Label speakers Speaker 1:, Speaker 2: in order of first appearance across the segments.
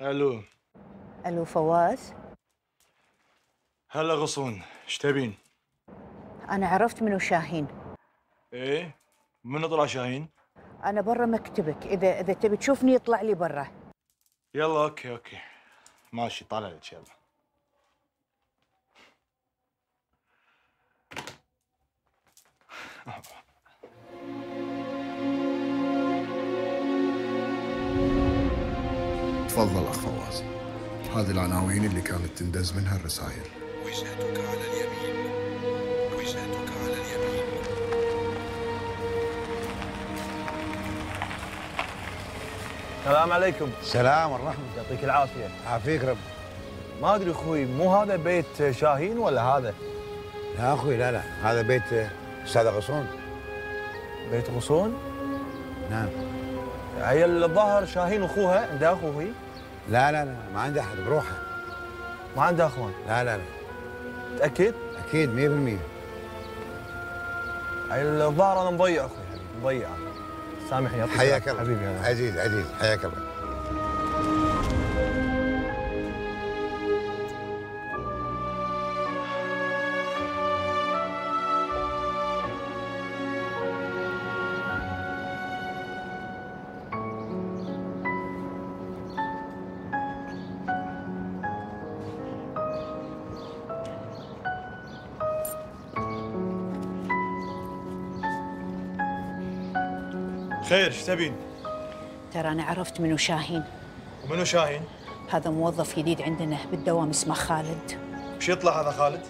Speaker 1: ألو.
Speaker 2: ألو فواز.
Speaker 1: هلا غصون إيش تبين؟
Speaker 2: أنا عرفت منو شاهين.
Speaker 1: إيه؟ من طلع شاهين؟
Speaker 2: أنا برا مكتبك إذا إذا تبي تشوفني اطلع لي برا.
Speaker 1: يلا okay okay. ماشي طالع لك يلا.
Speaker 3: تفضل أخ فواز. هذه العناوين اللي كانت تندز منها الرسائل.
Speaker 4: وجهتك على اليمين. وجهتك على اليمين.
Speaker 5: السلام عليكم.
Speaker 6: السلام والرحمة
Speaker 5: يعطيك العافية.
Speaker 6: عافيك رب.
Speaker 5: ما أدري أخوي مو هذا بيت شاهين ولا هذا؟
Speaker 6: لا أخوي لا لا. هذا بيت أستاذ غصون.
Speaker 5: بيت غصون؟
Speaker 6: نعم.
Speaker 5: هي الظاهر شاهين أخوها عندها أخو هي
Speaker 6: لا لا لا ما عنده أحد بروحه
Speaker 5: ما عندها أخوان؟
Speaker 6: لا لا لا.
Speaker 5: متأكد
Speaker 6: أكيد 100%
Speaker 5: هي الظاهر أنا مضيع أخوي حبيبي مضيع. سامحني يعطيك
Speaker 6: حياك. الله.
Speaker 5: حبيبي.
Speaker 6: عزيز عزيز حياك الله.
Speaker 1: خير إيش تبين؟
Speaker 2: ترى أنا عرفت منو شاهين
Speaker 1: ومنو شاهين؟
Speaker 2: هذا موظف جديد عندنا بالدوام اسمه خالد
Speaker 1: وش يطلع هذا خالد؟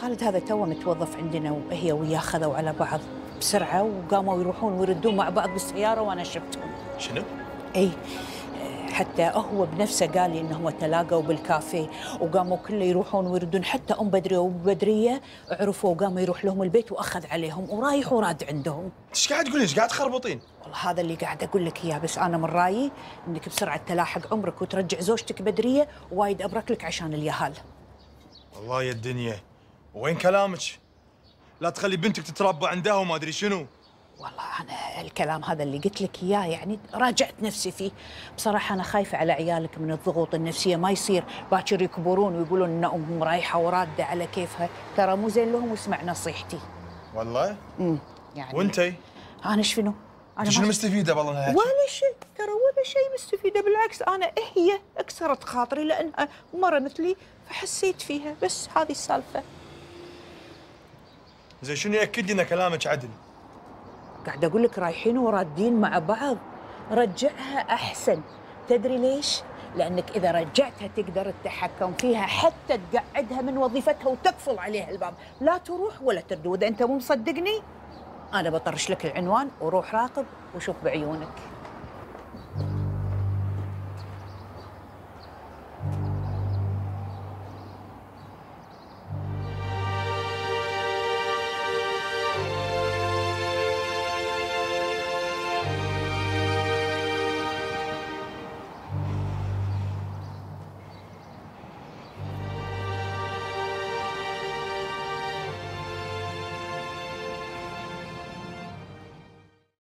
Speaker 2: خالد هذا توه متوظف عندنا وهي وياه خذوا على بعض بسرعة وقاموا يروحون ويردون مع بعض بالسيارة وأنا شفتهم
Speaker 1: شنو؟
Speaker 2: إي حتى هو بنفسه قال لي انهم تلاقوا بالكافيه وقاموا كله يروحون ويردون حتى أم بدرية وبدريه عرفوا وقاموا يروح لهم البيت وأخذ عليهم ورايح وراد عندهم
Speaker 1: إيش قاعد تقولين؟ إيش قاعد تخربطين؟
Speaker 2: والله هذا اللي قاعد أقول لك إياه بس أنا من رأيي إنك بسرعة تلاحق عمرك وترجع زوجتك بدرية وايد أبرك لك عشان اليهال
Speaker 1: والله يا الدنيا وين كلامك؟ لا تخلي بنتك تتربى عندها وما أدري شنو
Speaker 2: والله أنا الكلام هذا اللي قلت لك إياه يعني راجعت نفسي فيه. بصراحة أنا خايفة على عيالك من الضغوط النفسية ما يصير. باكر يكبرون ويقولون ان امهم رايحة ورادة على كيفها. ترى مو زين لهم واسمع نصيحتي.
Speaker 1: والله؟
Speaker 2: امم يعني
Speaker 1: وانتي؟
Speaker 2: أنا شنو؟ أنا
Speaker 1: شنو مستفيدة والله؟
Speaker 2: ولا شيء. ترى ولا شيء مستفيدة بالعكس أنا هي أكسرت خاطري لأنها مره مثلي فحسيت فيها. بس هذه السالفة.
Speaker 1: زين شنو ياكد لي إن كلامك عدل؟
Speaker 2: قاعد أقول لك رايحين ورادين مع بعض. رجعها أحسن. تدري ليش؟ لأنك إذا رجعتها تقدر تتحكم فيها حتى تقعدها من وظيفتها وتقفل عليها الباب. لا تروح ولا ترد واذا أنت مو مصدقني؟ أنا بطرش لك العنوان وروح راقب وشوف بعيونك.